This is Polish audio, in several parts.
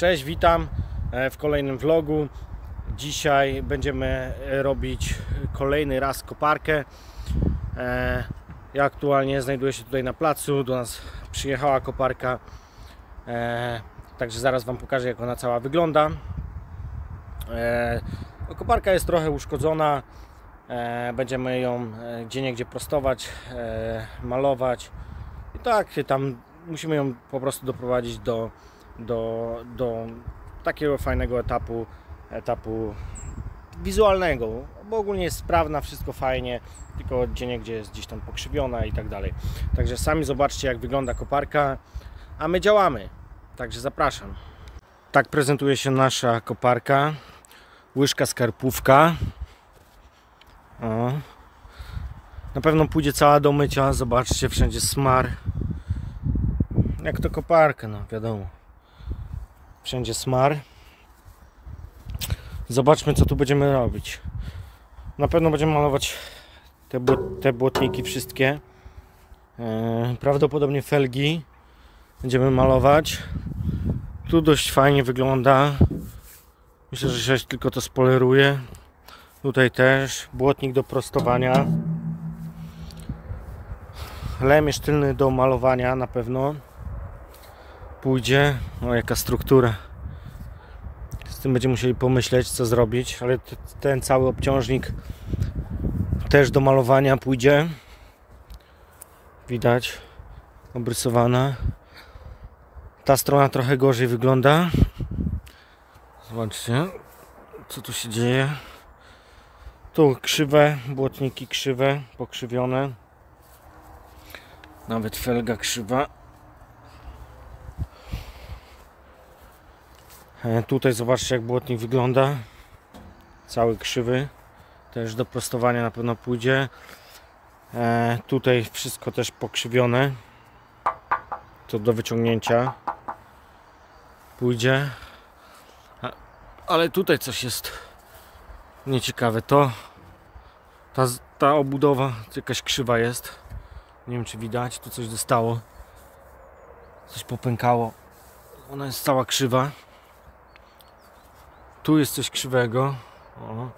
Cześć, witam e, w kolejnym vlogu. Dzisiaj będziemy e, robić kolejny raz koparkę. E, Ja aktualnie znajduję się tutaj na placu. Do nas przyjechała koparka. Także zaraz Wam pokażę, jak ona cała wygląda. no, Koparka jest trochę uszkodzona. Będziemy ją gdzie prostować, malować. I tak tam musimy ją po prostu doprowadzić do do, do takiego fajnego etapu, etapu wizualnego, bo ogólnie jest sprawna, wszystko fajnie, tylko gdzie gdzie jest gdzieś tam pokrzywiona i tak dalej. Także sami zobaczcie jak wygląda koparka, a my działamy. Także zapraszam. Tak prezentuje się nasza koparka. Łyżka skarpówka. O. Na pewno pójdzie cała do mycia. Zobaczcie, wszędzie smar. Jak to koparka, no wiadomo wszędzie smar. Zobaczmy co tu będziemy robić. Na pewno będziemy malować te, te błotniki wszystkie. E, prawdopodobnie felgi będziemy malować. Tu dość fajnie wygląda. Myślę, że się tylko to spoleruje. Tutaj też błotnik do prostowania. Lemierz tylny do malowania na pewno pójdzie. O, jaka struktura. Z tym będziemy musieli pomyśleć, co zrobić, ale ten cały obciążnik też do malowania pójdzie. Widać, obrysowana. Ta strona trochę gorzej wygląda. Zobaczcie, co tu się dzieje. Tu krzywe, błotniki krzywe, pokrzywione. Nawet felga krzywa. Tutaj zobaczcie jak błotnik wygląda. Cały krzywy. Też do prostowania na pewno pójdzie. E, tutaj wszystko też pokrzywione. To do wyciągnięcia pójdzie. Ale tutaj coś jest nieciekawe. To ta, ta obudowa jakaś krzywa jest. Nie wiem czy widać. Tu coś dostało. Coś popękało. Ona jest cała krzywa. Tu jest coś krzywego. O.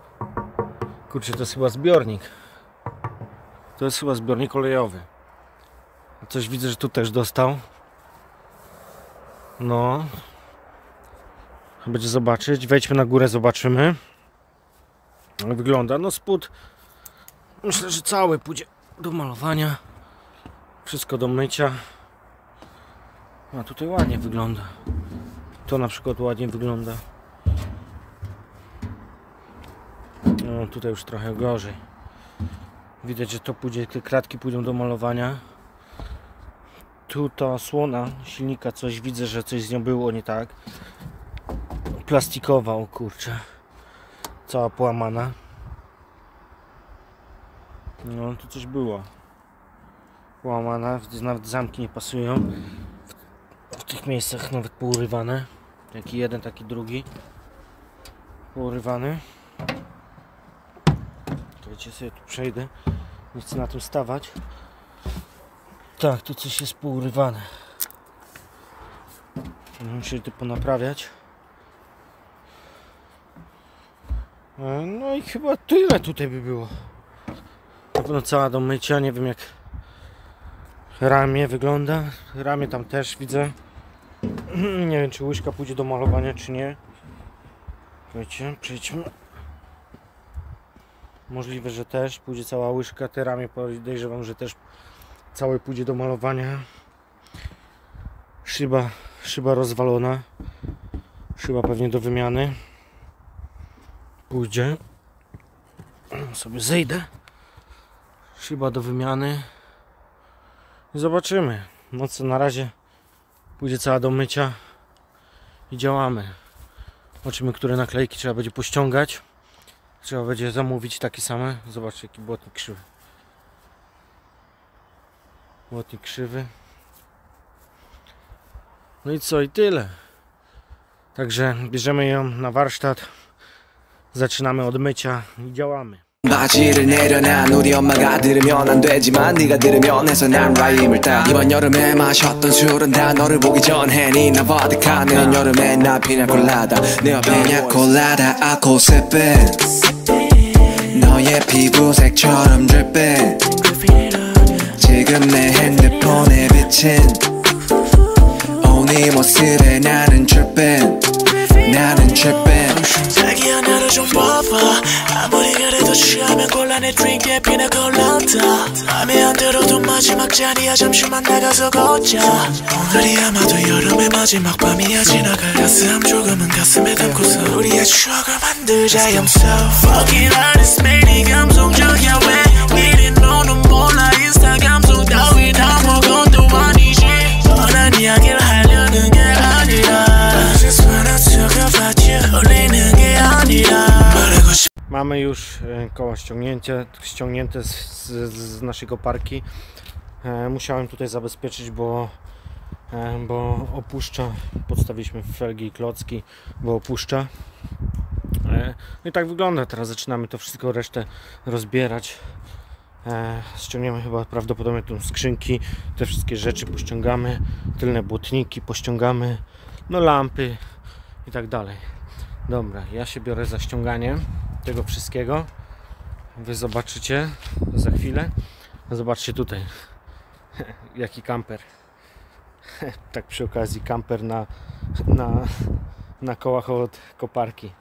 Kurczę, to jest chyba zbiornik. To jest chyba zbiornik olejowy. Coś widzę, że tu też dostał. No. Będzie zobaczyć. Wejdźmy na górę, zobaczymy. Jak wygląda. No spód. Myślę, że cały pójdzie do malowania. Wszystko do mycia. A tutaj ładnie wygląda. To na przykład ładnie wygląda. No tutaj już trochę gorzej. Widać, że to pójdzie, te kratki pójdą do malowania. Tu ta słona silnika, coś widzę, że coś z nią było nie tak. Plastikowa, o kurczę. Cała połamana. No, tu coś było. Połamana, nawet zamki nie pasują. W, w tych miejscach nawet pourywane. Taki jeden, taki drugi. Pourywany. Czekajcie, sobie tu przejdę. Nie chcę na tym stawać. Tak, tu coś jest pourywane. Muszę to ponaprawiać. E, no i chyba tyle tutaj by było. Na pewno cała do mycia. Nie wiem jak ramię wygląda. Ramię tam też widzę. Nie wiem czy łyżka pójdzie do malowania czy nie. Słuchajcie, przejdźmy. Możliwe, że też pójdzie cała łyżka. Te ramię podejrzewam, że też całe pójdzie do malowania. Szyba, szyba rozwalona. Szyba pewnie do wymiany. Pójdzie. Sobie zejdę. Szyba do wymiany. Zobaczymy. No co na razie pójdzie cała do mycia i działamy. Zobaczymy, które naklejki trzeba będzie pościągać. Trzeba będzie zamówić takie same. Zobaczcie jaki błotnik krzywy. Błotnik krzywy. No i co i tyle. Także bierzemy ją na warsztat. Zaczynamy od mycia i działamy. 바지를 내려놔 우리 엄마가 들으면 안 되지만 네가 들으면 해서 난 라임을 따 이번 여름에 마셨던 술은 다 너를 보기 전에 니나 버드카 내년 여름에 나 피냐콜라다 내 옆에 냐콜라다 아코 세페 너의 피부색처럼 dripping 지금 내 핸드폰에 비친. 오네 모습에 나는 tripping 나는 자 그래도 취하면 곤란해. 드링크에 피나 콜라다 맘에 안 들어도 마지막 잔이야. 잠시만 나가서 걷자. 오늘이 아마도 여름의 마지막 밤이야 지나갈 가슴. 조금은 가슴에 담고서 우리의 추억을 만들자. I'm so fucking honest 매일 감성적이야 왜 이리 너는 몰라. 인스타 감성 따위 다 먹어도 아니지. 뻔한 이야기를 하려는 게 아니라. I just wanna talk about you Mamy już e, koła ściągnięte, ściągnięte z, z, z naszej koparki. E, musiałem tutaj zabezpieczyć, bo, e, bo opuszcza. Podstawiliśmy felgi i klocki, bo opuszcza. No i tak wygląda. Teraz zaczynamy to wszystko, resztę rozbierać. Ściągniemy chyba prawdopodobnie tu skrzynki, te wszystkie rzeczy pościągamy, tylne błotniki pościągamy, no lampy i tak dalej. Dobra, ja się biorę za ściąganie tego wszystkiego. Wy zobaczycie za chwilę. Zobaczcie tutaj, jaki kamper. Tak przy okazji kamper na, na, na kołach od koparki.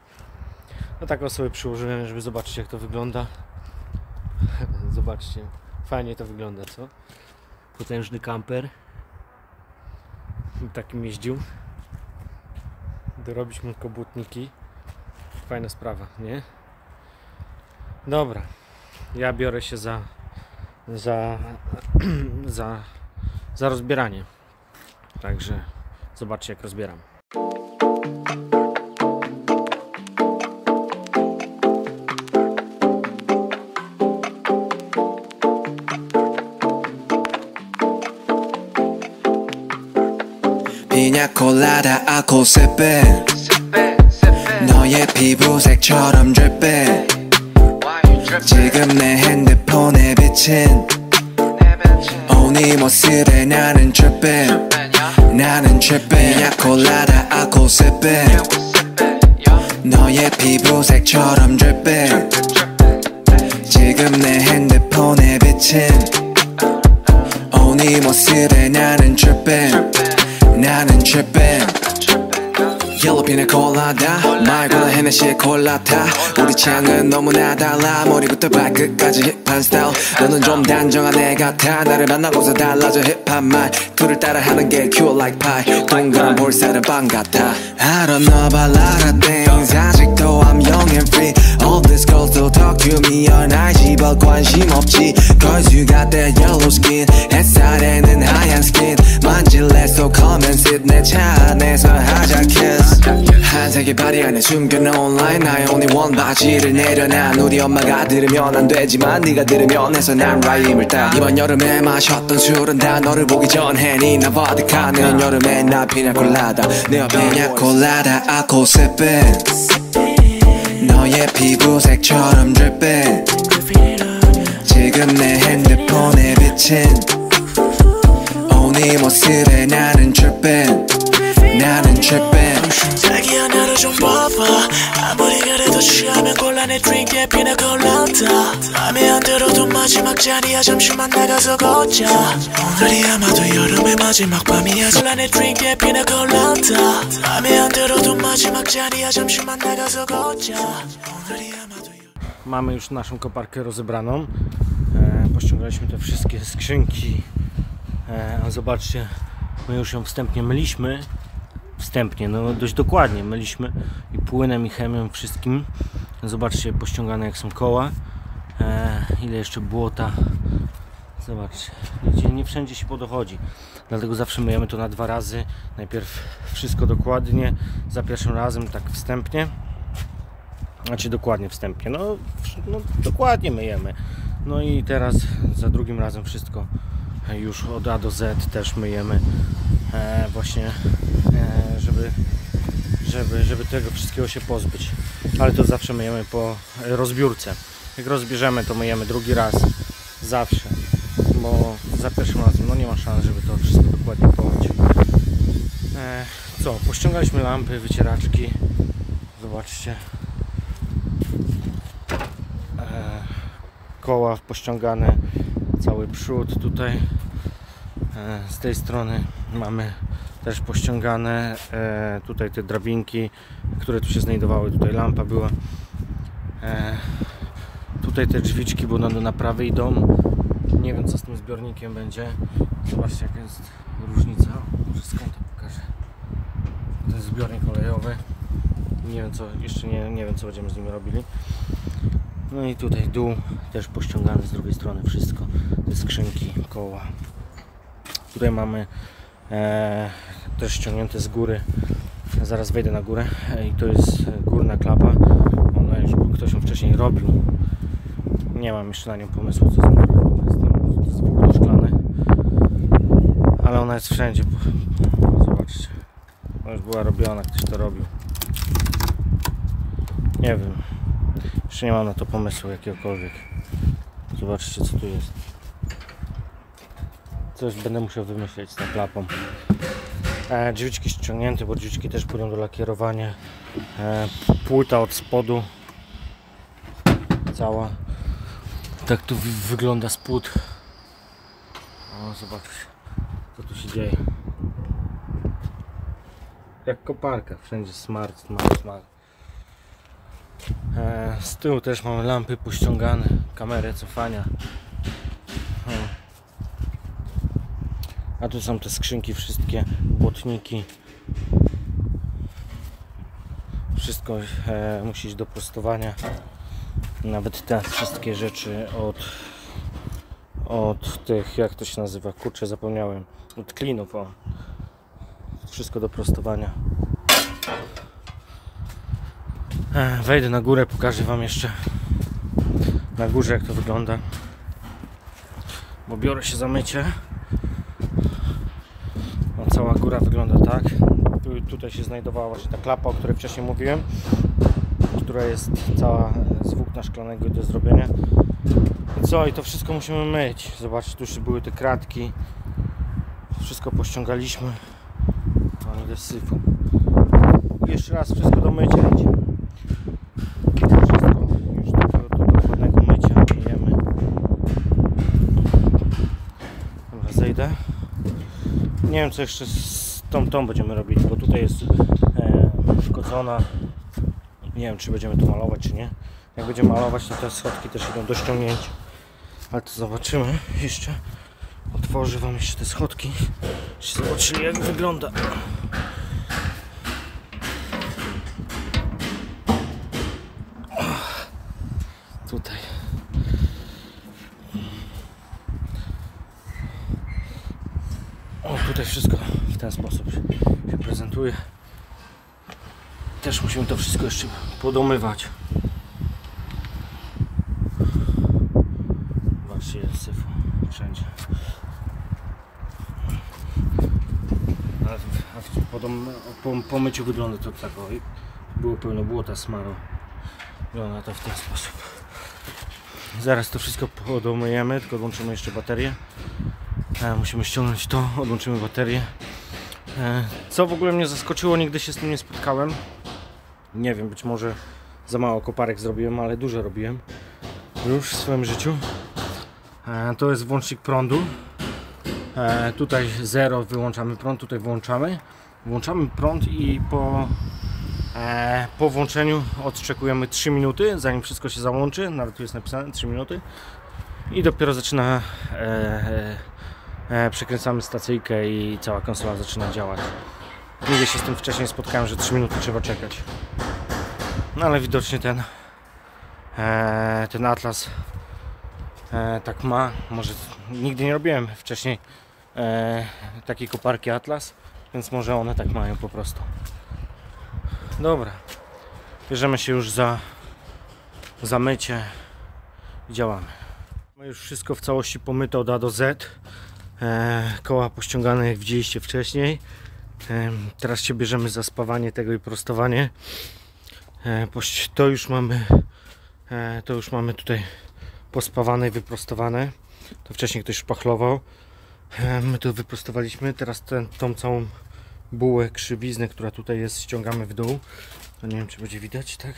No tak sobie przyłożyłem, żeby zobaczyć jak to wygląda. Zobaczcie, fajnie to wygląda, co? Potężny kamper. Takim jeździł. Dorobić mu kobutniki. Fajna sprawa, nie? Dobra. Ja biorę się za za za za rozbieranie. Także zobaczcie jak rozbieram. 피냐콜라다 아코 세페 너의 피부색처럼 dripping 지금 내 핸드폰에 비친 오네 모습에 나는 tripping. 나는 tripping. 피냐콜라다 아코 세페 너의 피부색처럼 dripping. 지금 내 핸드폰에 비친 오네 모습에 나는 tripping. 나는 tripping 옐로 피나 콜라다 말고는 헤네시 콜라타 우리 취향은 너무나 달라 머리부터 발끝까지 힙한 스타일. 너는 좀 단정한 애 같아 나를 만나고서 달라져 힙한 말. 둘을 따라하는 게 cute like pie. 동그란 볼살은 빵 같아. I don't know about a lot of things 아직도 I'm young and free All these girls don't talk to me IG but 관심 없지. Cause you got that yellow skin. 햇살에는 하얀 skin. 만질래 so come and sit. 내차 안에서 하자 kiss. 한색의 바리 안에 숨겨놓은 line. 나의 only one 바지를 내려놔. 우리 엄마가 들으면 안 되지만 네가 들으면 해서 난 라임을 따. 이번 여름에 마셨던 술은 다 너를 보기 전에 니나 버드카 내년 여름에 나 피냐콜라다. 내 옆에 냐콜라다. 아코 세페 너의 피부색처럼 dripping. 지금 내 핸드폰에 비친. 오네 모습에 나는 tripping. 나는 나를 좀 봐봐 아무리 그래도 취하면 곤란해 드링크에 피나 콜라다 맘에 안 들어도 마지막 잔이야 잠시만 나가서 걷자 오늘이 아마도 여름의 마지막 밤이야 곤란해 드링크에 피나 콜라다 맘에 안 들어도 마지막 잔이야 잠시만 나가서 걷자 오늘이 아마도 여... Mamy już naszą koparkę rozebraną. E, pościągaliśmy te wszystkie skrzynki. E, a zobaczcie, my już ją wstępnie myliśmy. Wstępnie, no dość dokładnie myliśmy i płynem i chemią wszystkim. Zobaczcie, pościągane jak są koła. E, ile jeszcze błota. Zobaczcie, nie wszędzie się podochodzi. Dlatego zawsze myjemy to na dwa razy. Najpierw wszystko dokładnie, za pierwszym razem tak wstępnie. Znaczy dokładnie wstępnie, no, no dokładnie myjemy. No i teraz za drugim razem wszystko już od A do Z też myjemy. E, właśnie, żeby, żeby, żeby tego wszystkiego się pozbyć. Ale to zawsze myjemy po rozbiórce. jak rozbierzemy, to myjemy drugi raz. Zawsze. Bo za pierwszym razem no nie ma szans, żeby to wszystko dokładnie połać. E, co, pościągaliśmy lampy, wycieraczki. Zobaczcie. E, koła pościągane, cały przód tutaj. E, z tej strony mamy też pościągane e, tutaj te drabinki, które tu się znajdowały. Tutaj lampa była. E, tutaj te drzwiczki, bo one do naprawy idą. Nie wiem co z tym zbiornikiem będzie. Zobaczcie jaka jest różnica. Może skąd to pokażę. To jest zbiornik olejowy. Nie wiem co, jeszcze nie, nie wiem co będziemy z nim robili. No i tutaj dół też pościągany z drugiej strony wszystko. Te skrzynki, koła. Tutaj mamy też ściągnięte z góry. Zaraz wejdę na górę e, i to jest górna klapa. Ona już ktoś ją wcześniej robił. Nie mam jeszcze na nią pomysłu co zrobić. To jest włókno szklane. Ale ona jest wszędzie. Zobaczcie. Ona już była robiona, ktoś to robił. Nie wiem. Jeszcze nie mam na to pomysłu jakiegokolwiek. Zobaczcie co tu jest. Coś będę musiał wymyśleć z tą klapą. E, drzwiczki ściągnięte, bo drzwiczki też pójdą do lakierowania. E, płyta od spodu. Cała. Tak tu wy- wygląda spód. O, zobaczcie, co tu się dzieje. Jak koparka, wszędzie smart, smart, smart. E, z tyłu też mamy lampy pościągane, kamerę cofania. O. A tu są te skrzynki wszystkie, błotniki. Wszystko e, musi iść do prostowania. Nawet te wszystkie rzeczy od od tych, jak to się nazywa, kurczę zapomniałem, od klinów, o. Wszystko do prostowania. E, Wejdę na górę, pokażę Wam jeszcze na górze jak to wygląda. Bo biorę się za mycie. Wygląda tak. Tu, tutaj się znajdowała właśnie ta klapa, o której wcześniej mówiłem. Która jest cała z włókna szklanego do zrobienia. I co? I to wszystko musimy myć. Zobaczcie, tu już były te kratki. Wszystko pościągaliśmy. Ale ile syfu. Jeszcze raz wszystko do mycia idzie. Wszystko już do, do mycia myjemy. Dobra, zejdę. Nie wiem co jeszcze tą tą będziemy robić, bo tutaj jest e, uszkodzona. Nie wiem czy będziemy to malować czy nie. Jak będziemy malować to te schodki też idą do ściągnięcia. Ale to zobaczymy jeszcze. Otworzę wam jeszcze te schodki. Zobaczyli jak wygląda. Sposób się, prezentuje. Też musimy to wszystko jeszcze podomywać. Zobaczcie, jest syfu wszędzie. A, a po, dom, po, po myciu wygląda to tak, o, było pełno błota, smaru. Wygląda to w ten sposób. Zaraz to wszystko podomyjemy, tylko odłączymy jeszcze baterię. E, musimy ściągnąć to, odłączymy baterię. E, co w ogóle mnie zaskoczyło, nigdy się z tym nie spotkałem. Nie wiem, być może za mało koparek zrobiłem, ale dużo robiłem już w swoim życiu. E, to jest włącznik prądu. E, tutaj 0 wyłączamy prąd, tutaj włączamy. Włączamy prąd i po, po włączeniu odczekujemy 3 minuty, zanim wszystko się załączy. Nawet tu jest napisane 3 minuty. I dopiero zaczyna. E, przekręcamy stacyjkę i cała konsola zaczyna działać. Nigdy się z tym wcześniej spotkałem, że 3 minuty trzeba czekać. No ale widocznie ten e, ten Atlas e, tak ma. Może nigdy nie robiłem wcześniej e, takiej koparki Atlas, więc może one tak mają po prostu. Dobra. Bierzemy się już za za mycie i działamy. Mamy już wszystko w całości pomyte od A do Z. E, koła pościągane jak widzieliście wcześniej. E, teraz się bierzemy za spawanie tego i prostowanie. E, to już mamy to już mamy tutaj pospawane i wyprostowane. To wcześniej ktoś szpachlował. My to wyprostowaliśmy. Teraz ten, tą całą bułę, krzywiznę, która tutaj jest, ściągamy w dół. To nie wiem, czy będzie widać, tak?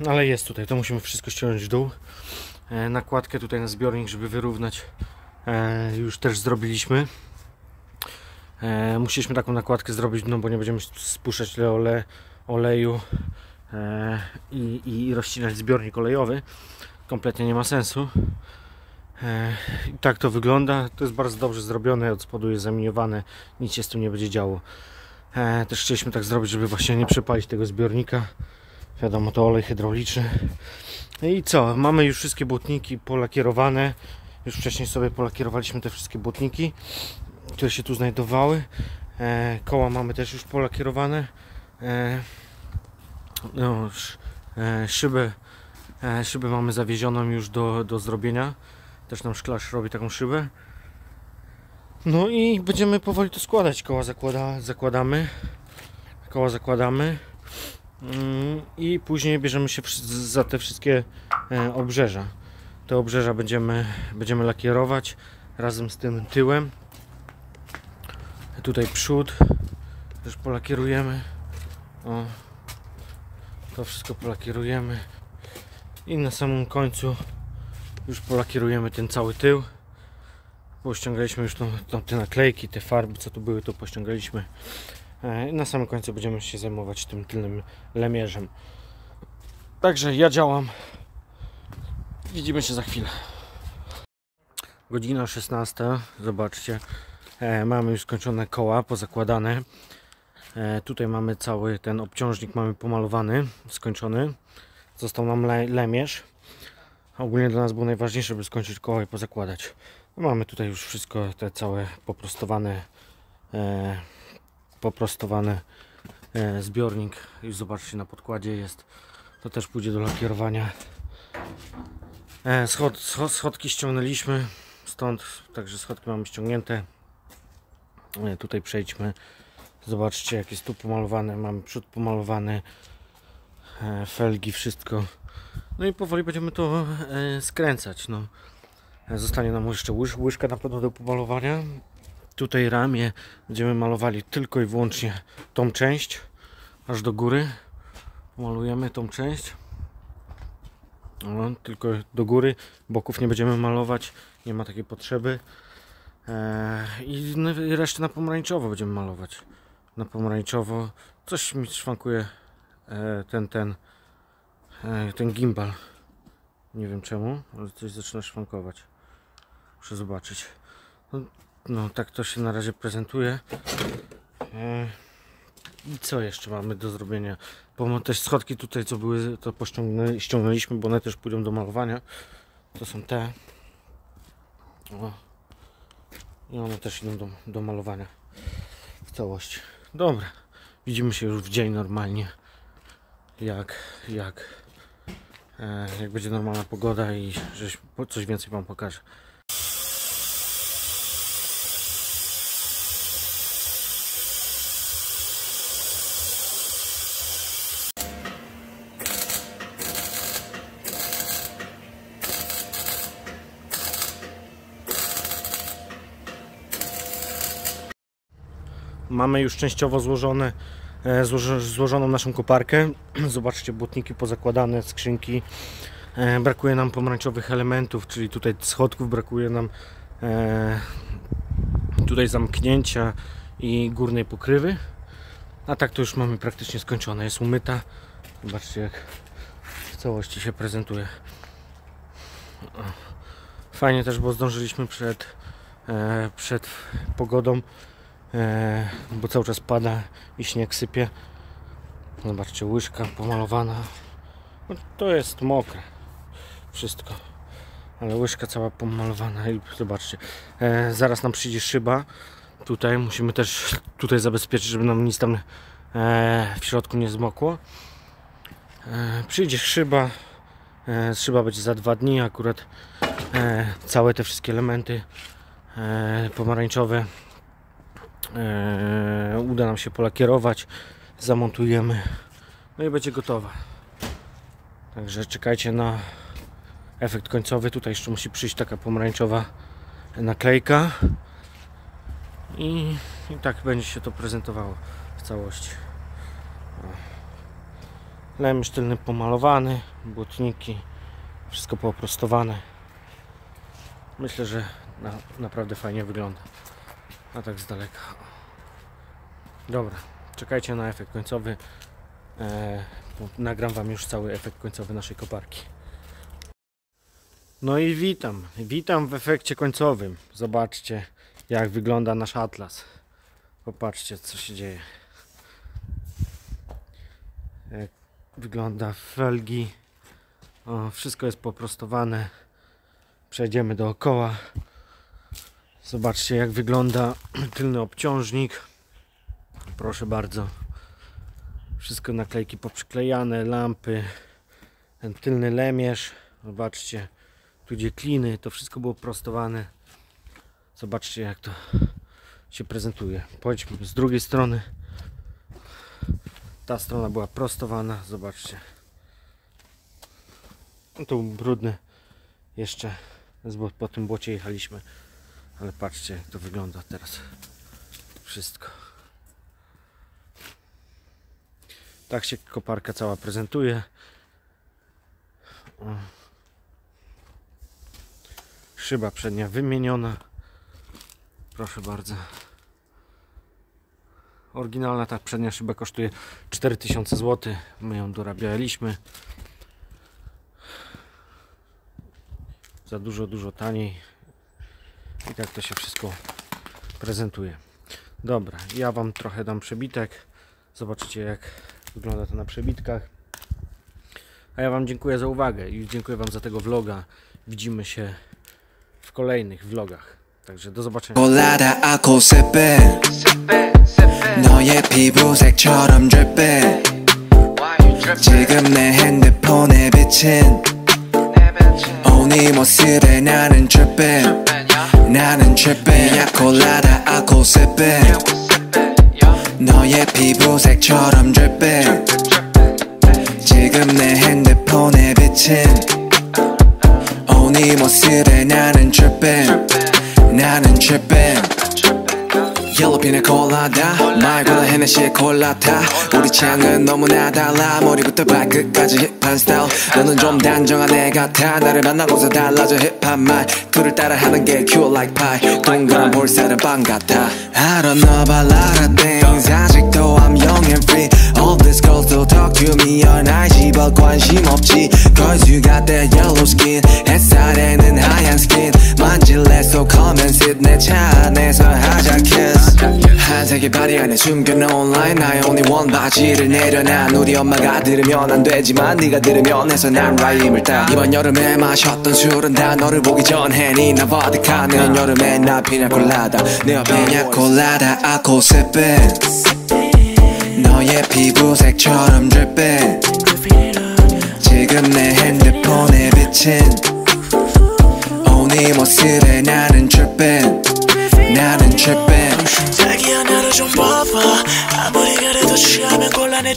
No ale jest tutaj, to musimy wszystko ściągnąć w dół. Nakładkę tutaj na zbiornik, żeby wyrównać, e, już też zrobiliśmy. E, musieliśmy taką nakładkę zrobić, no bo nie będziemy spuszczać ole, oleju e, i, i rozcinać zbiornik olejowy. Kompletnie nie ma sensu. I tak to wygląda. To jest bardzo dobrze zrobione. Od spodu jest zaminiowane. Nic się z tym nie będzie działo. Też chcieliśmy tak zrobić, żeby właśnie nie przepalić tego zbiornika. Wiadomo, to olej hydrauliczny. No I co? Mamy już wszystkie błotniki polakierowane. Już wcześniej sobie polakierowaliśmy te wszystkie błotniki, które się tu znajdowały. E, koła mamy też już polakierowane. E, no, sz, e, szybę, e, szybę mamy zawiezioną już do, do zrobienia. Też nam szklarz robi taką szybę. No i będziemy powoli to składać. Koła zakłada, zakładamy. Koła zakładamy. Mm, I później bierzemy się za te wszystkie e, obrzeża. Te obrzeża będziemy, będziemy lakierować razem z tym tyłem. Tutaj przód też polakierujemy. O, to wszystko polakierujemy. I na samym końcu już polakierujemy ten cały tył. Pościągaliśmy już tą, tą, te naklejki, te farby, co tu były, to pościągaliśmy. E, na samym końcu będziemy się zajmować tym tylnym lemierzem. Także ja działam. Widzimy się za chwilę. Godzina 16. Zobaczcie. E, mamy już skończone koła pozakładane. E, tutaj mamy cały ten obciążnik mamy pomalowany, skończony. Został nam le lemierz. Ogólnie dla nas było najważniejsze, żeby skończyć koła i pozakładać. Mamy tutaj już wszystko, te całe poprostowane e, e, zbiornik już zobaczcie na podkładzie jest to też pójdzie do lakierowania schod, schod, schodki ściągnęliśmy stąd także schodki mamy ściągnięte. E, tutaj przejdźmy. Zobaczcie jak jest tu pomalowane. Mamy przód pomalowany e, felgi wszystko. No i powoli będziemy to e, skręcać no. E, zostanie nam jeszcze łyż, łyżka na pewno do pomalowania. Tutaj ramię będziemy malowali tylko i wyłącznie tą część aż do góry. Malujemy tą część no, tylko do góry boków nie będziemy malować nie ma takiej potrzeby. Eee, i, no, i resztę na pomarańczowo będziemy malować. Na pomarańczowo. Coś mi szwankuje e, ten ten e, ten gimbal. Nie wiem czemu ale coś zaczyna szwankować. Muszę zobaczyć. No, no tak to się na razie prezentuje. I co jeszcze mamy do zrobienia? Bo te schodki tutaj co były, to ściągnęliśmy, bo one też pójdą do malowania. To są te. O. I one też idą do, do malowania w całości. Dobra. Widzimy się już w dzień normalnie. Jak, jak, e, jak będzie normalna pogoda i żeś, coś więcej Wam pokażę. Mamy już częściowo złożone, e, złożo, złożoną naszą koparkę. Zobaczcie, błotniki pozakładane, skrzynki. E, brakuje nam pomarańczowych elementów, czyli tutaj schodków, brakuje nam e, tutaj zamknięcia i górnej pokrywy. A tak to już mamy praktycznie skończone. Jest umyta. Zobaczcie jak w całości się prezentuje. Fajnie też, bo zdążyliśmy przed, przed pogodą bo cały czas pada i śnieg sypie. Zobaczcie, łyżka pomalowana. No, to jest mokre. Wszystko. Ale łyżka cała pomalowana i zobaczcie. E, zaraz nam przyjdzie szyba. Tutaj musimy też tutaj zabezpieczyć, żeby nam nic tam e, w środku nie zmokło. E, przyjdzie szyba. E, szyba będzie za dwa dni. Akurat e, całe te wszystkie elementy e, pomarańczowe e, uda nam się polakierować zamontujemy no i będzie gotowe Także czekajcie na efekt końcowy. Tutaj jeszcze musi przyjść taka pomarańczowa naklejka. I, i tak będzie się to prezentowało w całości. O. Lem sztylny pomalowany, błotniki, wszystko poprostowane. Myślę, że na, naprawdę fajnie wygląda. A tak z daleka. Dobra, czekajcie na efekt końcowy. E, nagram Wam już cały efekt końcowy naszej koparki. No i witam. Witam w efekcie końcowym. Zobaczcie, jak wygląda nasz atlas. Popatrzcie, co się dzieje. Jak wygląda felgi. O, wszystko jest poprostowane. Przejdziemy dookoła. Zobaczcie, jak wygląda tylny obciążnik. Proszę bardzo. Wszystko naklejki poprzyklejane, lampy, ten tylny lemierz. Zobaczcie, tu gdzie kliny, to wszystko było prostowane. Zobaczcie, jak to się prezentuje. Pojdźmy z drugiej strony. Ta strona była prostowana, zobaczcie. Tu brudny jeszcze, bo po tym błocie jechaliśmy. Ale patrzcie, jak to wygląda teraz. Wszystko. Tak się koparka cała prezentuje. Szyba przednia wymieniona. Proszę bardzo. Oryginalna ta przednia szyba kosztuje 4000 zł. My ją dorabialiśmy. Za dużo, dużo taniej I tak to się wszystko prezentuje. Dobra, ja Wam trochę dam przebitek. Zobaczycie jak wygląda to na przebitkach. A ja Wam dziękuję za uwagę i dziękuję Wam za tego vloga. Widzimy się w kolejnych vlogach. Także do zobaczenia. 콜라다 아코 세배 너의 피부색처럼 dripping 지금 내 핸드폰에 비친 나는 dripping 야 콜라다 아코 세배. 너의 피부색처럼 dripping 지금 내 핸드폰에 비친 헤네시의 콜라타. 우리 취향은 너무나 달라. 머리부터 발끝까지 힙한 스타일. 너는 좀 단정한 애 같아. 나를 만나고서 달라져 힙한 말투를 따라하는 게 cute like pie. 동그란 볼살은 빵 같아. I don't know about a lot of things 아직도 I'm and free. All these girls still talk to me all night 씨발 관심 없지. Cause you got that yellow skin. 햇살에는 하얀 skin. 만질래 so come and sit. 내차 안에서 하자 kiss. 한색의 바리 안에 숨겨놓은 line. I only one 바지를 내려놔. 우리 엄마가 들으면 안 되지만 네가 들으면 해서 난 라임을 따. 이번 여름에 마셨던 술은 다 너를 보기 전에 니나 버드카. 내년 여름에 나 피냐콜라다. 내 옆에 냐콜라다. 아코 세배 너의 피부 색처럼 dripping 지금 내 핸드폰에 비친 오네 모습에 나는 tripping 나는 tripping 자기야 나를 좀 봐봐. 아무리 그래도 취하면 곤란해